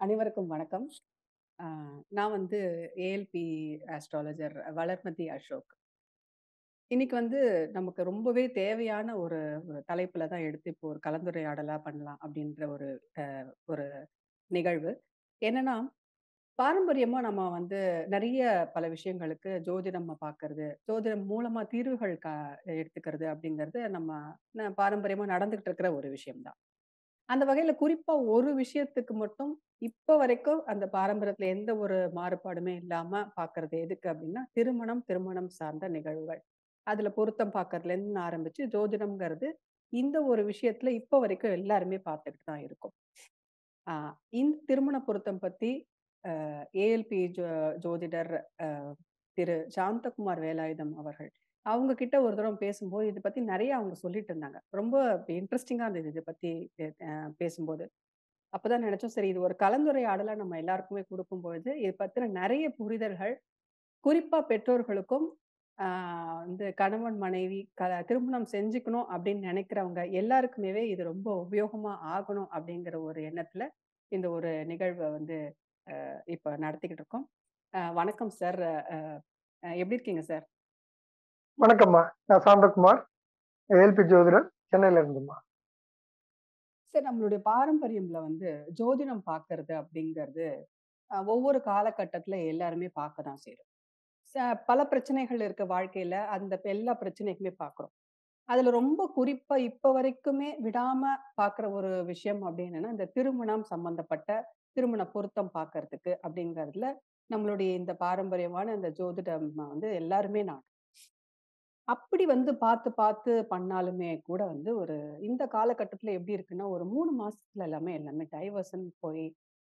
அனைவருக்கும் வணக்கம். நான் வந்து ஏஎல்பி ஆஸ்ட்ராலஜர் வளர்மதி அசோக். இன்னைக்கு வந்து நமக்கு ரொம்பவே தேவையான ஒரு ஒரு தலைப்புல தான் எடுத்து இப்போ ஒரு கலந்துரையாடலாக பண்ணலாம் அப்படின்ற ஒரு ஒரு நிகழ்வு. என்னன்னா, பாரம்பரியமாக நம்ம வந்து நிறைய பல விஷயங்களுக்கு ஜோதிடம் நம்ம பார்க்கறது, ஜோதிடம் மூலமாக தீர்வுகள் க எடுத்துக்கிறது அப்படிங்கிறது நம்ம பாரம்பரியமாக நடந்துகிட்டு இருக்கிற ஒரு விஷயம் தான். அந்த வகையில குறிப்பா ஒரு விஷயத்துக்கு மட்டும் இப்ப வரைக்கும் அந்த பாரம்பரியத்துல எந்த ஒரு மாறுபாடுமே இல்லாம பாக்குறது எதுக்கு அப்படின்னா, திருமணம், திருமணம் சார்ந்த நிகழ்வுகள். அதுல பொருத்தம் பாக்குறதுல இருந்து ஆரம்பிச்சு ஜோதிடம்ங்கிறது இந்த ஒரு விஷயத்துல இப்ப வரைக்கும் எல்லாருமே பார்த்துக்கிட்டு தான் இருக்கும் ஆஹ் இந்த திருமண பொருத்தம் பத்தி ஏஎல்பி ஜோ ஜோதிடர் திரு சாந்தகுமார் வேலாயுதம் அவர்கள். அவங்க கிட்ட ஒரு தடவை பேசும்போது இதை பத்தி நிறைய அவங்க சொல்லிட்டு இருந்தாங்க. ரொம்ப இன்ட்ரெஸ்டிங்கா இருந்தது இதை பத்தி பேசும்போது. அப்பதான் நினைச்சோம் சரி இது ஒரு கலந்துரையாடலை நம்ம எல்லாருக்குமே கொடுக்கும் போது இது பத்தின நிறைய புரிதல்கள், குறிப்பா பெற்றோர்களுக்கும், ஆ வந்து கணவன், மனைவி க திருமணம் செஞ்சுக்கணும் அப்படின்னு நினைக்கிறவங்க எல்லாருக்குமேவே இது ரொம்ப உபயோகமா ஆகணும் அப்படிங்கிற ஒரு எண்ணத்துல, இந்த ஒரு நிகழ்வை வந்து இப்போ இப்ப நடத்திக்கிட்டு இருக்கோம். வணக்கம் சார். எப்படி இருக்கீங்க சார்? வணக்கம்மா. நான் சாந்தகுமார். ஏஎல்பி ஜோதிடர். சென்னையில இருந்தும்மா. சார் நம்மளுடைய பாரம்பரியம்ல வந்து ஜோதிடம் பார்க்கறது அப்படிங்கிறது, ஒவ்வொரு காலகட்டத்துல எல்லாருமே பார்க்க தான் செய்யறோம் ச பல பிரச்சனைகள் இருக்க வாழ்க்கையில. அந்த எல்லா பிரச்சனைக்குமே பார்க்குறோம். அதுல ரொம்ப குறிப்பா இப்ப வரைக்குமே விடாம பாக்குற ஒரு விஷயம் அப்படின்னன்னா, இந்த திருமணம் சம்பந்தப்பட்ட திருமண பொருத்தம் பார்க்கறதுக்கு அப்படிங்கிறதுல, நம்மளுடைய இந்த பாரம்பரியமான இந்த ஜோதிடம் வந்து எல்லாருமே நாடுறோம். அப்படி வந்து பார்த்து பார்த்து பண்ணாலுமே கூட வந்து ஒரு இந்த காலகட்டத்துல எப்படி இருக்குன்னா, ஒரு 3 மாசத்துல எல்லாமே எல்லாமே டைவர்ஸ்ன்னு போய்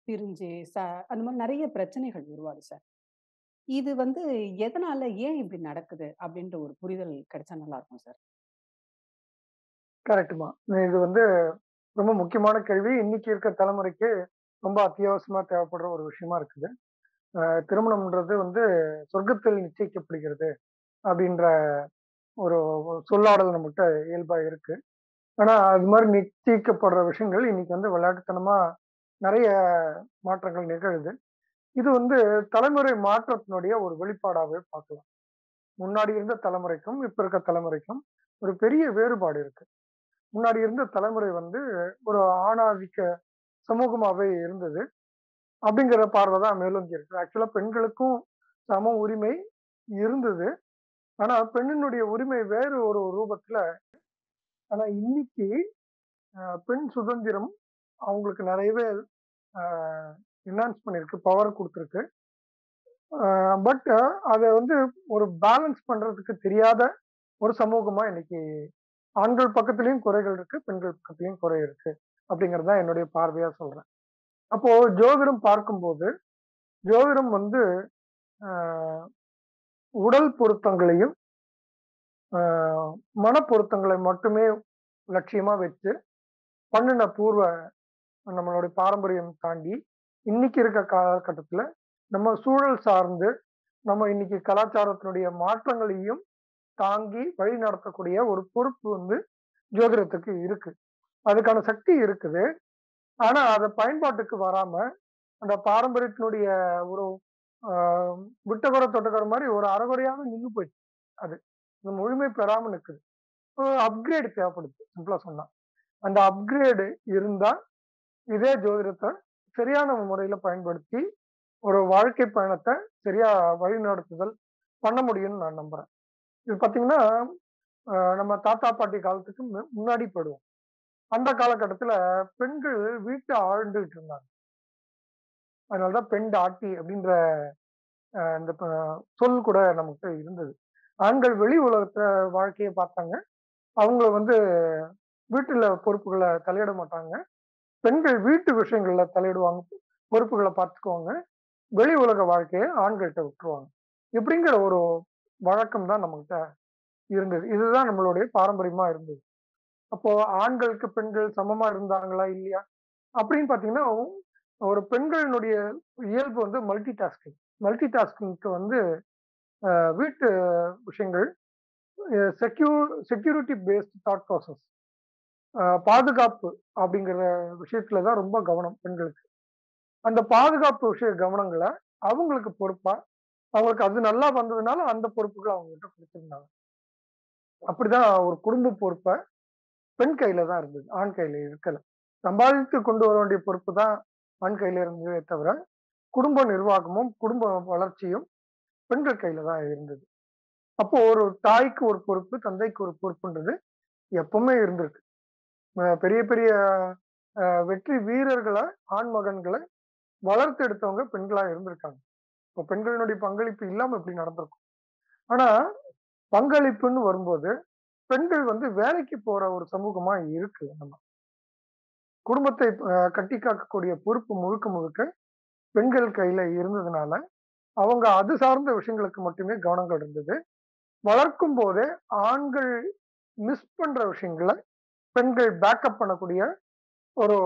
பிரிஞ்சு, ச அந்த மாரி நெறைய பிரச்சனைகள் உருவாது சார். இது வந்து எதனால, ஏன் இப்படி நடக்குது? அப்படின்ற ஒரு புரிதல் கிடைச்சா நல்லா இருக்கும் சார். கரெக்டுமா இது வந்து ரொம்ப முக்கியமான கேள்வி. இன்னைக்கு இருக்க தலைமுறைக்கு ரொம்ப அத்தியாவசியமா தேவைப்படுற ஒரு விஷயமா இருக்குது. அ திருமணம்ன்றது வந்து சொர்க்கத்தில் நிச்சயிக்கப்படுகிறது அப்படின்ற ஒரு சொல்லாடல் நம்மகிட்ட இயல்பா இருக்கு. ஆனா, அது மாதிரி நிச்சயிக்கப்படுற விஷயங்கள் இன்னைக்கு வந்து விளையாட்டுத்தனமா நிறைய மாற்றங்கள் நிகழுது. இது வந்து தலைமுறை மாற்றத்தினுடைய ஒரு வெளிப்பாடாகவே பார்க்கலாம். முன்னாடி இருந்த தலைமுறைக்கும், இப்ப இருக்க தலைமுறைக்கும் ஒரு பெரிய வேறுபாடு இருக்கு. முன்னாடி இருந்த தலைமுறை வந்து ஒரு ஆணாதிக்க சமூகமாகவே இருந்தது. அப்படிங்கிற பார்வை தான் மேலோங்கி இருக்கு. ஆக்சுவலா பெண்களுக்கும் சம உரிமை இருந்தது. ஆனா, பெண்ணினுடைய உரிமை வேறு ஒரு ரூபத்துல ஆனா இன்னைக்கு பெண் சுதந்திரம் அவங்களுக்கு நிறையவே என்ஹான்ஸ் பண்ணிருக்கு. பவர் கொடுத்துருக்கு பட் அதை வந்து ஒரு பேலன்ஸ் பண்றதுக்கு தெரியாத ஒரு சமூகமா இன்னைக்கு ஆண்கள் பக்கத்துலயும் குறைகள் இருக்கு. பெண்கள் பக்கத்துலயும் குறை இருக்கு. அப்படிங்கிறது தான் என்னுடைய பார்வையா சொல்றேன். அப்போ ஜோதிடம் பார்க்கும்போது, ஜோதிடம் வந்து உடல் பொருத்தங்களையும், மன பொருத்தங்களை மட்டுமே லட்சியமா வச்சு பண்ணின பூர்வ நம்மளுடைய பாரம்பரியம் தாண்டி, இன்னைக்கு இருக்க காலகட்டத்துல நம்ம சூழல் சார்ந்து, நம்ம இன்னைக்கு கலாச்சாரத்தினுடைய மாற்றங்களையும் தாங்கி வழி நடத்தக்கூடிய ஒரு பொறுப்பு வந்து ஜோதிடத்துக்கு இருக்கு. அதுக்கான சக்தி இருக்குது. ஆனா, அதை பயன்பாட்டுக்கு வராம, அந்த பாரம்பரியத்தினுடைய ஒரு விட்டகுறை, தொட்டகுறை மாதிரி ஒரு அறகுறையாக நின்று போயிடுச்சு அது. இந்த முழுமை பெறாமல் நிற்குது அப்கிரேடு அப்கிரேட் தேவைப்படுது சிம்பிளா சொன்னா. அந்த அப்கிரேடு இருந்தா, இதே ஜோதிடத்தை சரியான முறையில பயன்படுத்தி, ஒரு வாழ்க்கை பயணத்தை சரியா வழிநடத்துதல் பண்ண முடியும்னு நான் நம்புறேன். இது பார்த்தீங்கன்னா, நம்ம தாத்தா, பாட்டி காலத்துக்கு மு முன்னாடி போயிடுவோம். அந்த காலகட்டத்துல பெண்கள் வீட்டை ஆழ்ந்துகிட்டு இருந்தாங்க. அதனாலதான் தான் ஆட்டி அப்படின்ற அந்த சொல் கூட நமக்கு இருந்தது. ஆண்கள் வெளி உலகத்துல வாழ்க்கையை பார்த்தாங்க. அவங்கள வந்து வீட்டுல பொறுப்புகளை தலையிட மாட்டாங்க. பெண்கள் வீட்டு விஷயங்கள்ல தலையிடுவாங்க. பொறுப்புகளை பார்த்துக்குவாங்க. வெளி உலக வாழ்க்கையை ஆண்கள்கிட்ட விட்டுருவாங்க. இப்படிங்கிற ஒரு வழக்கம் தான் நம்மகிட்ட இருந்தது. இதுதான் நம்மளுடைய பாரம்பரியமா இருந்தது. அப்போ ஆண்களுக்கு பெண்கள் சமமா இருந்தாங்களா? இல்லையா? அப்படின்னு பார்த்தீங்கன்னா, ஒரு பெண்களினுடைய இயல்பு வந்து மல்டி டாஸ்கிங். மல்டி டாஸ்கிங்க்கு வந்து வீட்டு விஷயங்கள், secure security based that process. பாதுகாப்பு அப்படிங்கிற விஷயத்துல தான் ரொம்ப கவனம் பெண்களுக்கு. அந்த பாதுகாப்பு விஷய கவனங்களை அவங்களுக்கு பொறுப்பா அவங்களுக்கு அது நல்லா வந்ததுனால அந்த பொறுப்புகளை அவங்க கிட்ட அப்படிதான் ஒரு குடும்ப பொறுப்பை பெண் கையில தான் இருந்தது ஆண் கையில இருக்கல சம்பாதித்து கொண்டு வர வேண்டிய பொறுப்பு தான் ஆண் கையில இருந்ததே தவிர குடும்ப நிர்வாகமும் குடும்ப வளர்ச்சியும் பெண்கள் கையில தான் இருந்தது. அப்போ ஒரு தாய்க்கு ஒரு பொறுப்பு தந்தைக்கு ஒரு பொறுப்புன்றது எப்பவுமே இருந்திருக்கு. பெரிய பெரிய வெற்றி வீரர்களை ஆண் மகன்களை வளர்த்து எடுத்தவங்க பெண்களா இருந்திருக்காங்க. இப்போ பெண்களினுடைய பங்களிப்பு இல்லாம இப்படி நடந்திருக்கும். ஆனா பங்களிப்புன்னு வரும்போது பெண்கள் வந்து வேலைக்கு போற ஒரு சமூகமா இருக்கு நம்ம. குடும்பத்தை கட்டி காக்கக்கூடிய பொறுப்பு முழுக்க முழுக்க பெண்கள் கையில இருந்ததுனால அவங்க அது சார்ந்த விஷயங்களுக்கு மட்டுமே கவனங்கள் இருந்தது. வளர்க்கும் போதே ஆண்கள் மிஸ் பண்ற விஷயங்களை பெண்கள் பேக்கப் பண்ணக்கூடிய ஒரு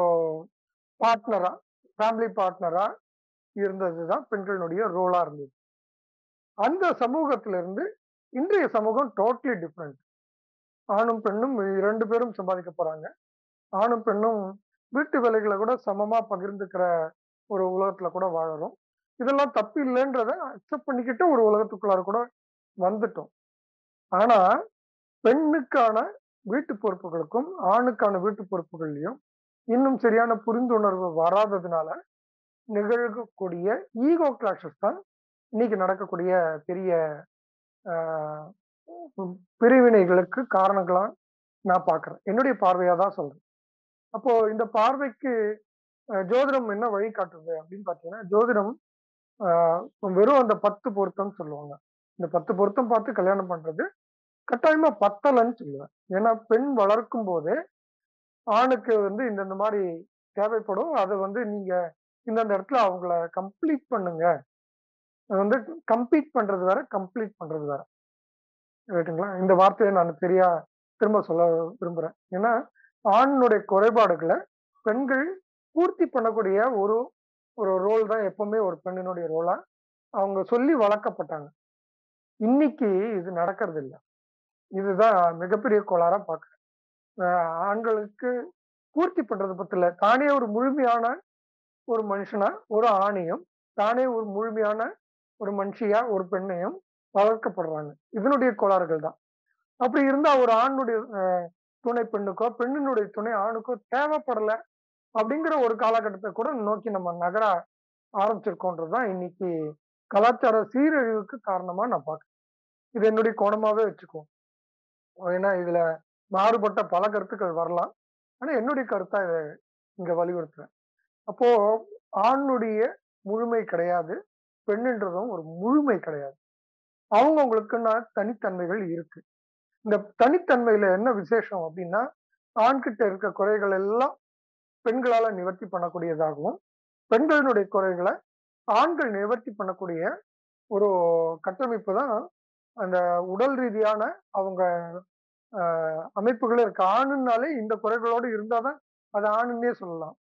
பார்ட்னரா ஃபேமிலி பார்ட்னரா இருந்ததுதான் பெண்களுடைய ரோலா இருந்தது. அந்த சமூகத்திலிருந்து இன்றைய சமூகம் டோட்டலி டிஃப்ரெண்ட் ஆணும் பெண்ணும் இரண்டு பேரும் சம்பாதிக்க போறாங்க. ஆணும் பெண்ணும் வீட்டு வேலைகளை கூட சமமா பகிர்ந்துக்கிற ஒரு உலகத்துல கூட வாழறோம். இதெல்லாம் தப்பு இல்லைன்றத அக்செப்ட் பண்ணிக்கிட்டு ஒரு உலகத்துக்குள்ளார கூட வந்துட்டோம். ஆனா பெண்ணுக்கான வீட்டு பொறுப்புகளுக்கும் ஆணுக்கான வீட்டு பொறுப்புகள்லையும் இன்னும் சரியான புரிந்துணர்வு வராததுனால நிகழக்கூடிய ஈகோ கிளாஷஸ் தான் இன்னைக்கு நடக்கக்கூடிய பெரிய பிரிவினைகளுக்கு காரணங்களாக நான் பார்க்குறேன். என்னுடைய பார்வையாக தான் சொல்கிறேன் அப்போ இந்த பார்வைக்கு ஜோதிடம் என்ன வழி காட்டுது அப்படின்னு பார்த்தீங்கன்னா ஜோதிடம் வெறும் அந்த பத்து பொருத்தம் சொல்லுவாங்க. இந்த பத்து பொருத்தம் பார்த்து கல்யாணம் பண்றது கட்டாயமா பத்தலைன்னு சொல்லுவேன். ஏன்னா பெண் வளர்க்கும் போதே ஆணுக்கு வந்து இந்தந்த மாதிரி தேவைப்படும். அதை வந்து நீங்க இந்தந்த இடத்துல அவங்கள கம்ப்ளீட் பண்ணுங்க. அது வந்து கம்ப்ளீட் பண்றது வேற கம்ப்ளீட் பண்றது வேற. ரைட்டுங்களா இந்த வார்த்தையை நான் சரியா திரும்ப சொல்ல விரும்புறேன். ஏன்னா ஆணுடைய குறைபாடுகளை பெண்கள் பூர்த்தி பண்ணக்கூடிய ஒரு ஒரு ரோல் தான் எப்பவுமே ஒரு பெண்ணினுடைய ரோலா அவங்க சொல்லி வளர்க்கப்பட்டாங்க. இன்னைக்கு இது நடக்கிறது இல்லை இதுதான் மிகப்பெரிய கோளாறா பார்க்குறேன். ஆண்களுக்கு பூர்த்தி பண்றது பத்தில தானே ஒரு முழுமையான ஒரு மனுஷனா ஒரு ஆணையும் தானே ஒரு முழுமையான ஒரு மனுஷியா ஒரு பெண்ணையும் வளர்க்கப்படுறாங்க. இதனுடைய கோளாறுகள் தான். அப்படி இருந்தா ஒரு ஆணுடைய துணை பெண்ணுக்கோ பெண்ணினுடைய துணை ஆணுக்கோ தேவைப்படல அப்படிங்கிற ஒரு காலகட்டத்தை கூட நோக்கி நம்ம நகர ஆரம்பிச்சிருக்கோன்றதுதான் இன்னைக்கு கலாச்சார சீரழிவுக்கு காரணமா நான் பார்க்குறேன். இது என்னுடைய கோணமாவே வச்சுக்குவோம். ஏன்னா இதுல மாறுபட்ட பல கருத்துக்கள் வரலாம். ஆனா என்னுடைய கருத்தா இதை இங்க வலியுறுத்துறேன். அப்போ ஆணுடைய முழுமை கிடையாது பெண்ணுன்றதும் ஒரு முழுமை கிடையாது. அவங்கவுங்களுக்குன்னா தனித்தன்மைகள் இருக்கு. இந்த தனித்தன்மையில என்ன விசேஷம் அப்படின்னா ஆண்கிட்ட இருக்க குறைகள் எல்லாம் பெண்களால நிவர்த்தி பண்ணக்கூடியதாகவும் பெண்களினுடைய குறைகளை ஆண்கள் நிவர்த்தி பண்ணக்கூடிய ஒரு கட்டமைப்பு தான் அந்த உடல் ரீதியான அவங்க ஆஹ், அமைப்புகளே இருக்கு. ஆணுன்னாலே இந்த குறைகளோடு இருந்தாதான் அது ஆணுன்னே சொல்லலாம்.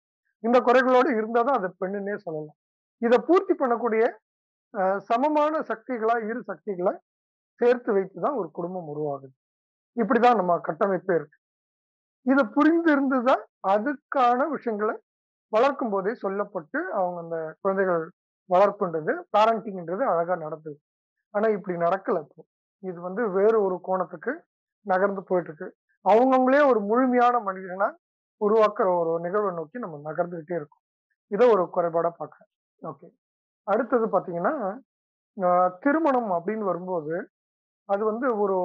இந்த குறைகளோடு இருந்தாதான் அது பெண்ணுன்னே சொல்லலாம். இதை பூர்த்தி பண்ணக்கூடிய சமமான சக்திகளா இரு சக்திகளை சேர்த்து வைத்து தான் ஒரு குடும்பம் உருவாகுது. இப்படிதான் நம்ம கட்டமைப்பே இருக்கு. இதை புரிந்து இருந்துதான் அதுக்கான விஷயங்களை வளர்க்கும் போதே சொல்லப்பட்டு அவங்க அந்த குழந்தைகள் வளர்ப்புன்றது பேரண்டிங்ன்றது அழகா நடந்தது. ஆனா இப்படி நடக்கல இப்போ. இது வந்து வேறு ஒரு கோணத்துக்கு நகர்ந்து போயிட்டு இருக்கு அவங்கவுங்களே ஒரு முழுமையான மனிதனா உருவாக்குற ஒரு நிகழ்வை நோக்கி நம்ம நகர்ந்துகிட்டே இருக்கோம். இதை ஒரு குறைபாடா பார்க்கிறேன். ஓகே. அடுத்தது பாத்தீங்கன்னா திருமணம் அப்படின்னு வரும்போது அது வந்து ஒரு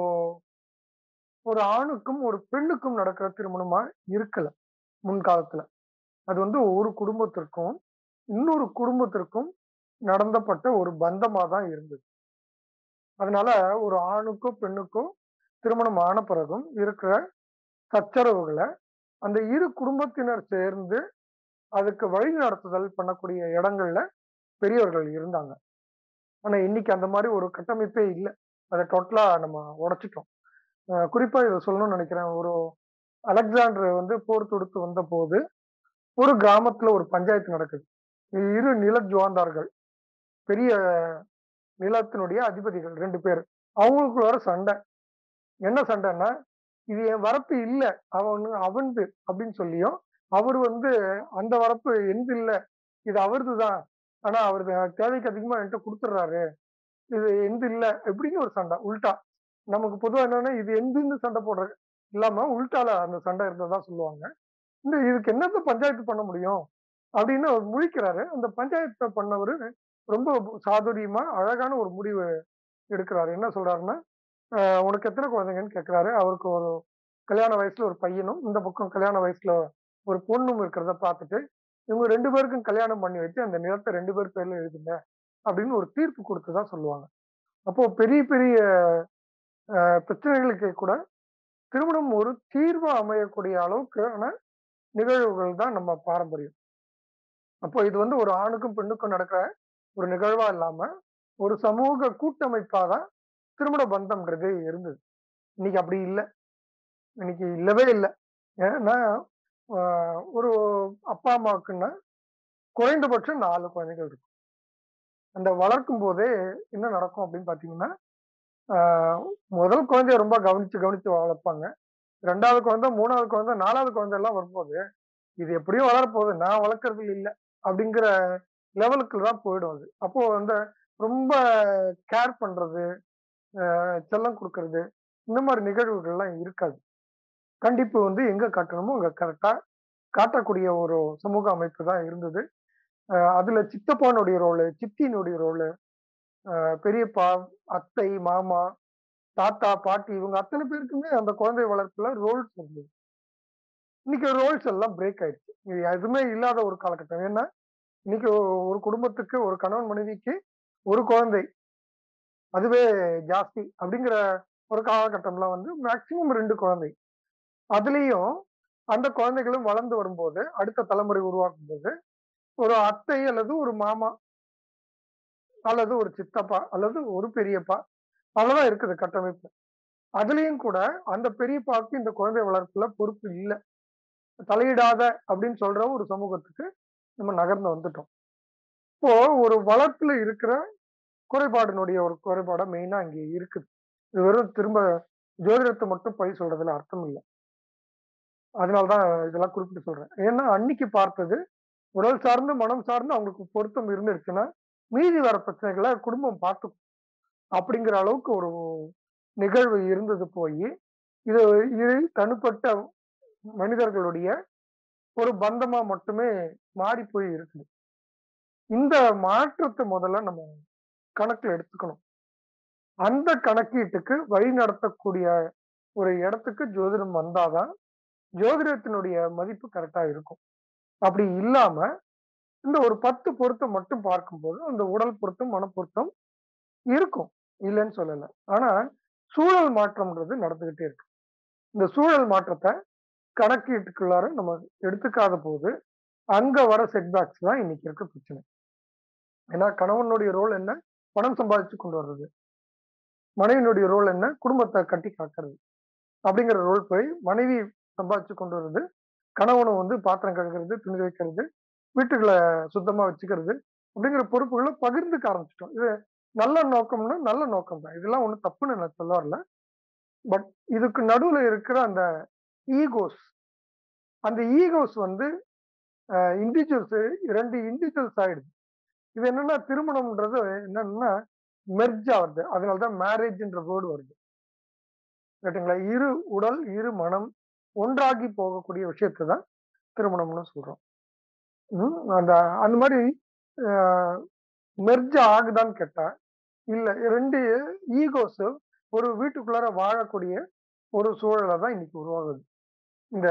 ஒரு ஆணுக்கும் ஒரு பெண்ணுக்கும் நடக்கிற திருமணமா இருக்கல முன்காலத்துல. அது வந்து ஒரு குடும்பத்திற்கும் இன்னொரு குடும்பத்திற்கும் நடந்தப்பட்ட ஒரு பந்தமா தான் இருந்தது. அதனால ஒரு ஆணுக்கோ பெண்ணுக்கோ திருமணம் ஆன பிறகும் இருக்கிற சச்சரவுகளை அந்த இரு குடும்பத்தினர் சேர்ந்து அதுக்கு வழி நடத்துதல் பண்ணக்கூடிய இடங்கள்ல பெரியவர்கள் இருந்தாங்க. ஆனா இன்னைக்கு அந்த மாதிரி ஒரு கட்டமைப்பே இல்லை. அதை டோட்டலா நம்ம உடைச்சிட்டோம். குறிப்பா இதை சொல்லணும்னு நினைக்கிறேன். ஒரு அலெக்சாண்டர் வந்து போர் தொடுத்து வந்த போது ஒரு கிராமத்துல ஒரு பஞ்சாயத்து நடக்குது. இரு நில ஜுவாந்தார்கள் பெரிய நிலத்தினுடைய அதிபதிகள் ரெண்டு பேர். அவங்களுக்குள்ள வர சண்டை. என்ன சண்டைன்னா இது என் வரப்பு இல்லை அவன் அவன்து அப்படின்னு சொல்லியும் அவர் வந்து அந்த வரப்பு எந்த இல்லை இது அவரது தான். ஆனா அவரு தேவைக்கு அதிகமா என்கிட்ட கொடுத்துட்றாரு. இது எந்த இல்லை எப்படின்னு ஒரு சண்டை உல்டா. நமக்கு பொதுவாக என்னன்னா இது எந்துன்னு சண்டை போடுற இல்லாம உள்டால அந்த சண்டை இருந்ததா சொல்லுவாங்க. இந்த இதுக்கு என்னத்த பஞ்சாயத்து பண்ண முடியும்? அப்படின்னு அவர் முழிக்கிறாரு. அந்த பஞ்சாயத்தை பண்ணவர் ரொம்ப சாதுரியமா அழகான ஒரு முடிவு எடுக்கிறாரு. என்ன சொல்றாருன்னா உனக்கு எத்தனை குழந்தைங்கன்னு கேட்கிறாரு அவருக்கு ஒரு கல்யாண வயசுல ஒரு பையனும் இந்த பக்கம் கல்யாண வயசுல ஒரு பொண்ணும் இருக்கிறத பார்த்துட்டு இவங்க ரெண்டு பேருக்கும் கல்யாணம் பண்ணி வச்சு அந்த நிலத்தை ரெண்டு பேர் பேர்ல எழுதுங்க. அப்படின்னு ஒரு தீர்ப்பு கொடுத்துதான் சொல்லுவாங்க. அப்போ பெரிய பெரிய பிரச்சனைகளுக்கு கூட திருமணம் ஒரு தீர்வு அமையக்கூடிய அளவுக்கான நிகழ்வுகள் தான் நம்ம பாரம்பரியம். அப்போ இது வந்து ஒரு ஆணுக்கும் பெண்ணுக்கும் நடக்கிற ஒரு நிகழ்வா இல்லாம ஒரு சமூக கூட்டமைப்பாக தான் திருமண பந்தம்ன்றது இருந்தது. இன்னைக்கு அப்படி இல்லை. இன்னைக்கு இல்லவே இல்லை. ஏன்னா ஒரு அப்பா அம்மாவுக்குன்னா குறைந்தபட்சம் நாலு குழந்தைகள் இருக்கும். அந்த வளர்க்கும் போதே என்ன நடக்கும் அப்படின்னு பாத்தீங்கன்னா முதல் குழந்தைய ரொம்ப கவனிச்சு கவனிச்சு வளர்ப்பாங்க. ரெண்டாவது குழந்தை மூணாவது குழந்தை நாலாவது குழந்தை எல்லாம் வரும்போது இது எப்படியும் வளரப்போகுது நான் வளர்க்கறது இல்லை அப்படிங்கிற லெவலுக்கு தான் போயிடும் அது. அப்போ வந்து ரொம்ப கேர் பண்றது செல்லம் கொடுக்கறது இந்த மாதிரி நிகழ்வுகள்லாம் இருக்காது. கண்டிப்பு வந்து எங்க காட்டணுமோ அங்க கரெக்டா காட்டக்கூடிய ஒரு சமூக அமைப்பு தான் இருந்தது. அதில் அதுல சித்தப்பானுடைய ரோலு சித்தியினுடைய ரோலு பெரியப்பா அத்தை மாமா தாத்தா பாட்டி இவங்க அத்தனை பேருக்குமே அந்த குழந்தை வளர்ப்புல ரோல்ஸ் இருந்தது. இன்னைக்கு ரோல்ஸ் எல்லாம் பிரேக் ஆயிடுச்சு. இது எதுவுமே இல்லாத ஒரு காலகட்டம். ஏன்னா இன்னைக்கு ஒரு குடும்பத்துக்கு ஒரு கணவன் மனைவிக்கு ஒரு குழந்தை. அதுவே ஜாஸ்தி அப்படிங்கிற ஒரு காலகட்டம்லாம் வந்து மேக்சிமம் ரெண்டு குழந்தை. அதுலேயும் அந்த குழந்தைகளும் வளர்ந்து வரும்போது அடுத்த தலைமுறை உருவாக்கும் போது ஒரு அத்தை அல்லது ஒரு மாமா அல்லது ஒரு சித்தப்பா அல்லது ஒரு பெரியப்பா அவ்வளவுதான் இருக்குது கட்டமைப்பு. அதுலயும் கூட அந்த பெரியப்பாவுக்கு இந்த குழந்தை வளர்ப்புல பொறுப்பு இல்லை. தலையிடாத அப்படின்னு சொல்ற ஒரு சமூகத்துக்கு நம்ம நகர்ந்து வந்துட்டோம். இப்போ ஒரு வளர்ப்புல இருக்கிற குறைபாடினுடைய ஒரு குறைபாடா மெயினா அங்கே இருக்குது. இது வெறும் திரும்ப ஜோதிடத்தை மட்டும் போய் சொல்றதுல அர்த்தம் இல்லை. அதனால்தான் இதெல்லாம் குறிப்பிட்டு சொல்றேன். ஏன்னா அன்னைக்கு பார்த்தது உடல் சார்ந்து மனம் சார்ந்து அவங்களுக்கு பொருத்தம் இருந்துருச்சுன்னா மீதி வர பிரச்சனைகளை குடும்பம் பார்த்துக்கும். அப்படிங்கிற அளவுக்கு ஒரு நிகழ்வு இருந்தது போய் இது இது தனிப்பட்ட மனிதர்களுடைய ஒரு பந்தமா மட்டுமே மாறி போய் இருக்குது. இந்த மாற்றத்தை முதல்ல நம்ம கணக்கில் எடுத்துக்கணும். அந்த கணக்கீட்டுக்கு வழி நடத்தக்கூடிய ஒரு இடத்துக்கு ஜோதிடம் வந்தாதான் ஜோதிடத்தினுடைய மதிப்பு கரெக்டா இருக்கும். அப்படி இல்லாம இந்த ஒரு பத்து பொருத்தம் மட்டும் பார்க்கும்போது அந்த உடல் பொருத்தம் மனப்பொருத்தம் இருக்கும். இல்லைன்னு சொல்லலை. ஆனா சூழல் மாற்றம்ன்றது நடந்துகிட்டே இருக்கு. இந்த சூழல் மாற்றத்தை கணக்கீட்டுக்குள்ளார நம்ம எடுத்துக்காத போது அங்க வர செட்பேக்ஸ் தான் இன்னைக்கு இருக்க பிரச்சனை. ஏன்னா கணவனுடைய ரோல் என்ன? பணம் சம்பாதிச்சு கொண்டு வர்றது. மனைவியினுடைய ரோல் என்ன? குடும்பத்தை கட்டி காக்கிறது. அப்படிங்கிற ரோல் போய் மனைவி சம்பாதிச்சு கொண்டு வர்றது. கணவனும் வந்து பாத்திரம் கழுகிறது துணி வைக்கிறது வீட்டுகளை சுத்தமா வச்சுக்கிறது அப்படிங்கிற பொறுப்புகளை பகிர்ந்துக்க ஆரம்பிச்சிட்டோம். இது நல்ல நோக்கம்னா நல்ல நோக்கம் தான் இதெல்லாம் ஒன்றும் தப்புன்னு நான் சொல்ல வரல. பட் இதுக்கு நடுவில் இருக்கிற அந்த ஈகோஸ் அந்த ஈகோஸ் வந்து இண்டிவிஜுவல்ஸ் இரண்டு இண்டிவிஜுவல்ஸ் ஆயிடுது. இது என்னன்னா திருமணம்ன்றது என்னன்னா மெர்ஜ் ஆகுது. அதனாலதான் மேரேஜ்ன்ற வேர்டு வருது. கேட்டிங்களா? இரு உடல் இரு மனம் ஒன்றாகி போகக்கூடிய விஷயத்தை தான் திருமணம்னு சொல்கிறோம் ம், அந்த அந்த மாதிரி மெர்ஜ் ஆகுதான்னு கேட்டா இல்ல ரெண்டு ஈகோஸ் ஒரு வீட்டுக்குள்ளார வாழக்கூடிய ஒரு சூழலை தான் இன்னைக்கு உருவாகுது. இந்த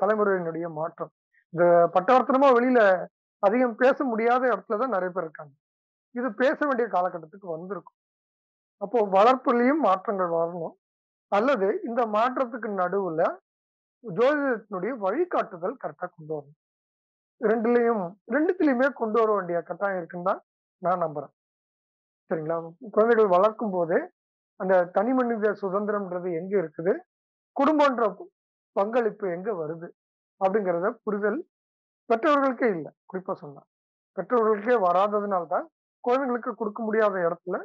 தலைமுறையினுடைய மாற்றம். இந்த பட்டவர்த்தனமா வெளியில அதிகம் பேச முடியாத இடத்துல தான் நிறைய பேர் இருக்காங்க. இது பேச வேண்டிய காலகட்டத்துக்கு வந்திருக்கும். அப்போ வளர்ப்புலயும் மாற்றங்கள் வரணும். அல்லது இந்த மாற்றத்துக்கு நடுவுல ஜோதிடத்தினுடைய வழிகாட்டுதல் கரெக்டாக கொண்டு வரணும். ரெண்டுலையும் ரெண்டுத்திலையுமே கொண்டு வர வேண்டிய கட்டாயம் இருக்குன்னு தான் நான் நம்புறேன். சரிங்களா? குழந்தைகள் வளர்க்கும் போது அந்த தனி மனித சுதந்திரம்ன்றது எங்க இருக்குது? குடும்பம்ன்ற பங்களிப்பு எங்க வருது? அப்படிங்கிறத புரிதல் பெற்றோர்களுக்கே இல்லை. குறிப்பா சொன்னா பெற்றோர்களுக்கே வராததுனால்தான் குழந்தைங்களுக்கு கொடுக்க முடியாத இடத்துல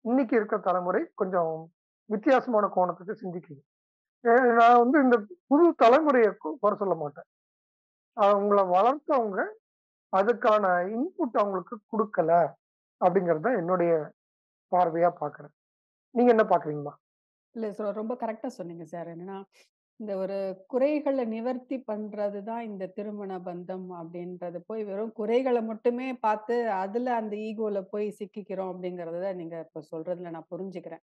இன்னைக்கு இருக்க தலைமுறை கொஞ்சம் வித்தியாசமான கோணத்துக்கு சிந்திக்குது. ஏ- நான் வந்து இந்த புது தலைமுறையை குறை சொல்ல மாட்டேன். அவங்கள வளர்த்தவங்க அதுக்கான இன்புட் அவங்களுக்கு குடுக்கல அப்படிங்கிறது என்னுடைய பார்வையா பார்க்குறேன். நீங்க என்ன பார்க்குறீங்கம்மா? இல்ல சொ ரொம்ப கரெக்ட்டா சொன்னீங்க சார். என்னன்னா, இந்த ஒரு குறைகள நிவர்த்தி பண்றது தான் இந்த திருமண பந்தம் அப்படின்றது போய் வெறும் குறைகள மட்டுமே பார்த்து, அதுல அந்த ஈகோல போய் சிக்கிக்கிறோம் அப்படிங்கிறத நீங்க இப்ப சொல்றதுல நான் புரிஞ்சுக்கிறேன்.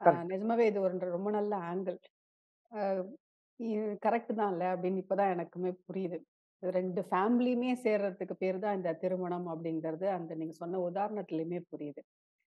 கரெக்ட். நிஜமாவே இது ஒரு ரொம்ப நல்ல ஆங்கிள். அ இது கரெக்ட் தான்ல அப்படின்னு இப்ப தான் எனக்குமே புரியுது. ரெண்டு ஃபேமிலியுமே சேர்றதுக்கு பேர் தான் இந்த திருமணம் அப்படிங்கிறது, அந்த நீங்க சொன்ன உதாரணத்திலயுமே புரியுது.